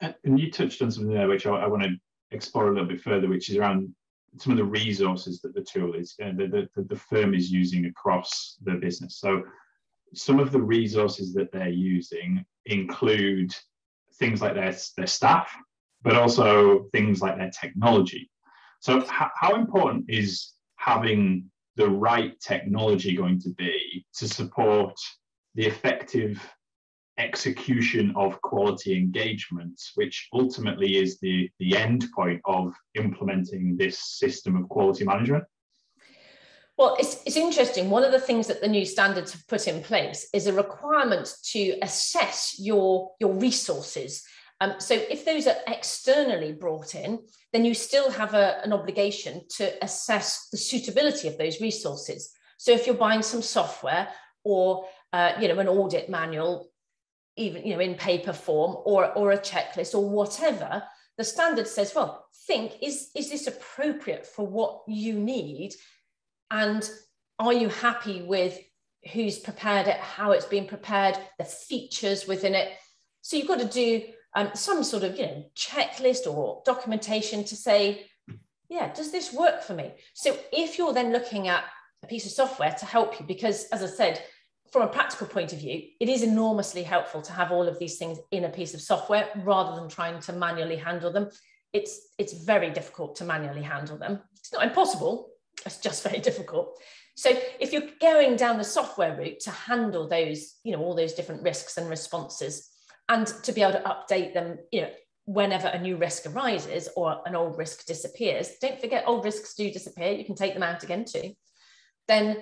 and you touched on something there which I, I want to explore a little bit further, which is around some of the resources that the tool is uh, the, the, the firm is using across the business. So some of the resources that they're using include things like their, their staff, but also things like their technology. So how, how important is having the right technology going to be to support the effective execution of quality engagements, which ultimately is the, the end point of implementing this system of quality management? Well, it's, it's interesting. One of the things that the new standards have put in place is a requirement to assess your, your resources. Um, so if those are externally brought in, then you still have a, an obligation to assess the suitability of those resources. So if you're buying some software or uh, you know an audit manual even you know in paper form or or a checklist or whatever the standard says well think is is this appropriate for what you need? And are you happy with who's prepared it how it's been prepared the features within it? So you've got to do um, some sort of you know checklist or documentation to say yeah does this work for me? So if you're then looking at a piece of software to help you because as i said from a practical point of view, it is enormously helpful to have all of these things in a piece of software rather than trying to manually handle them. It's, it's very difficult to manually handle them. It's not impossible, it's just very difficult. So if you're going down the software route to handle those, you know, all those different risks and responses and to be able to update them, you know, whenever a new risk arises or an old risk disappears, don't forget old risks do disappear. You can take them out again too. Then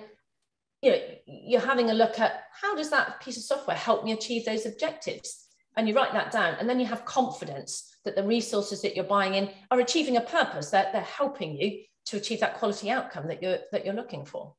you know, you're having a look at how does that piece of software help me achieve those objectives? And you write that down, and then you have confidence that the resources that you're buying in are achieving a purpose, that they're helping you to achieve that quality outcome that you're that you're looking for.